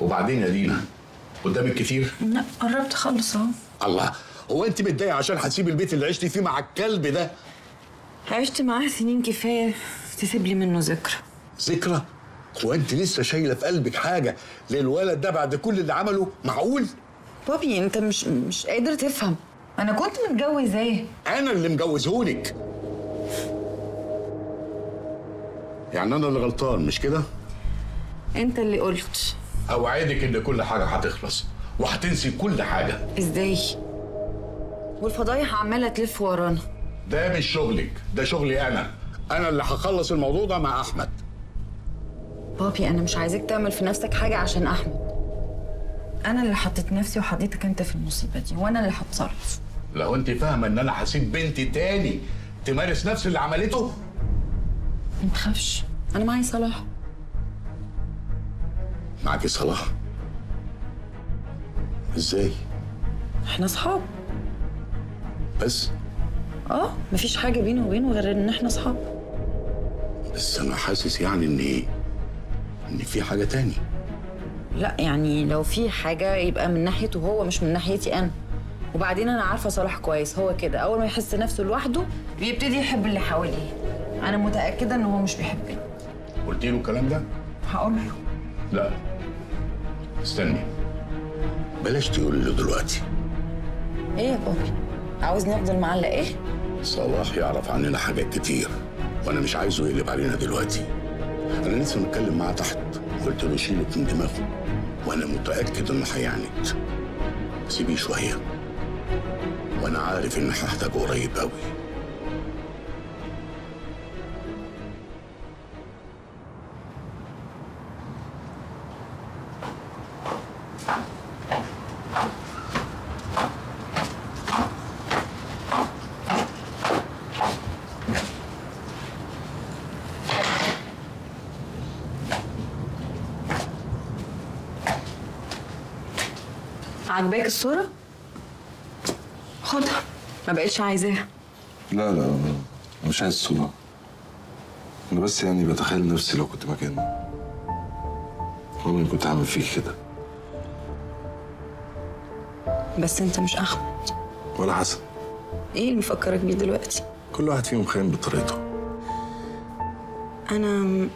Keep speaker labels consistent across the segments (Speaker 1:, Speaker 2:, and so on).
Speaker 1: وبعدين يا دينا قدامك كتير
Speaker 2: لا قربت خالص اهو.
Speaker 1: الله هو انت متضايقة عشان هتسيب البيت اللي عشتي فيه مع الكلب ده؟
Speaker 2: عشت معاه سنين كفاية تسيب لي منه ذكرى.
Speaker 1: ذكرى؟ هو انت لسه شايلة في قلبك حاجة للولد ده بعد كل اللي عمله؟ معقول؟
Speaker 2: بابي انت مش مش قادر تفهم. أنا كنت متجوز إيه
Speaker 1: أنا اللي مجوزهولك. يعني أنا اللي غلطان مش كده؟
Speaker 2: انت اللي قلت.
Speaker 1: أوعدك إن كل حاجة هتخلص وهتنسي كل حاجة.
Speaker 2: إزاي؟ والفضايح عمالة تلف ورانا.
Speaker 1: ده مش شغلك ده شغلي أنا. أنا اللي هخلص الموضوع ده مع أحمد.
Speaker 2: بابي أنا مش عايزاك تعمل في نفسك حاجة عشان أحمد. أنا اللي حطيت نفسي وحطيتك أنت في المصيبة دي وأنا اللي هتصرف.
Speaker 1: لو أنت فاهمة إن أنا هسيب بنتي تاني تمارس نفس اللي عملته؟
Speaker 2: ما تخافش أنا معايا صلاح.
Speaker 1: معاكي صلاح. إزاي؟
Speaker 2: إحنا اصحاب.
Speaker 1: بس؟
Speaker 2: آه مفيش حاجة بيني وبينه غير ان إحنا اصحاب.
Speaker 1: بس أنا حاسس يعني ان إيه؟ ان في حاجة تاني.
Speaker 2: لا يعني لو في حاجة يبقى من ناحيته هو مش من ناحيتي أنا. وبعدين أنا عارفة صلاح كويس هو كده. اول ما يحس نفسه لوحده بيبتدي يحب اللي حواليه. أنا متأكدة ان هو مش بيحبني
Speaker 1: قلت له الكلام ده؟
Speaker 2: هقول له.
Speaker 1: لا. استني. بلاش تقول له دلوقتي.
Speaker 2: إيه يا بابي عاوزني افضل معلق إيه؟
Speaker 1: صلاح يعرف عننا حاجات كتير وأنا مش عايزه يقلب علينا دلوقتي. أنا لسه متكلم معاه تحت قلت له شيلك من دماغه وأنا متأكد إنه هيعند سيبيه شوية. وأنا عارف إن هحتاجه قريب قوي
Speaker 2: عجباك الصورة؟ خدها. ما بقتش عايزاها.
Speaker 3: لا لا أنا مش عايز الصورة أنا بس يعني بتخيل نفسي لو كنت مكانه. عمري كنت هعمل فيك كده.
Speaker 2: بس أنت مش أحمد.
Speaker 3: ولا حسن.
Speaker 2: إيه اللي مفكرك بيه دلوقتي؟
Speaker 3: كل واحد فيهم خاين بطريقته.
Speaker 2: أنا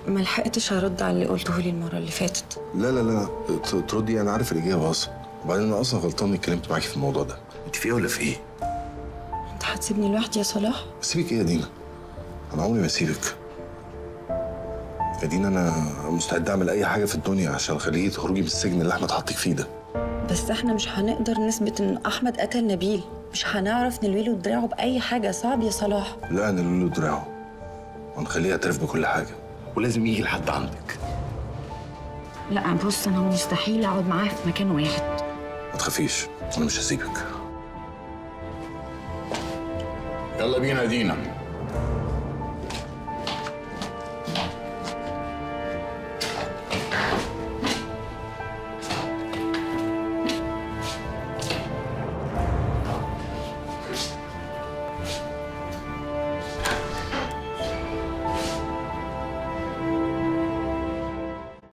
Speaker 2: ما لحقتش أرد على اللي قلته لي المرة اللي فاتت.
Speaker 3: لا لا لا تردي أنا عارف الإجابة أصلا. وبعدين أنا أصلا غلطان إني اتكلمت معاكي في الموضوع ده. أنت في إيه ولا في إيه؟
Speaker 2: أنت هتسيبني لوحدي يا صلاح؟
Speaker 3: سيبك إيه يا دينا؟ أنا عمري ما أسيبك. يا دينا أنا مستعد أعمل أي حاجة في الدنيا عشان أخليكي تخرجي من السجن اللي أحمد حطك فيه ده.
Speaker 2: بس إحنا مش هنقدر نثبت إن أحمد قتل نبيل. مش هنعرف نلويله دراعه بأي حاجة. صعب يا صلاح.
Speaker 3: لا نقول له دراعه ونخليه يعترف بكل حاجة. ولازم يجي لحد عندك.
Speaker 2: لا بص أنا مستحيل أقعد معاه في مكان واحد.
Speaker 3: ما تخافيش أنا مش هسيبك.
Speaker 1: يلا بينا دينا.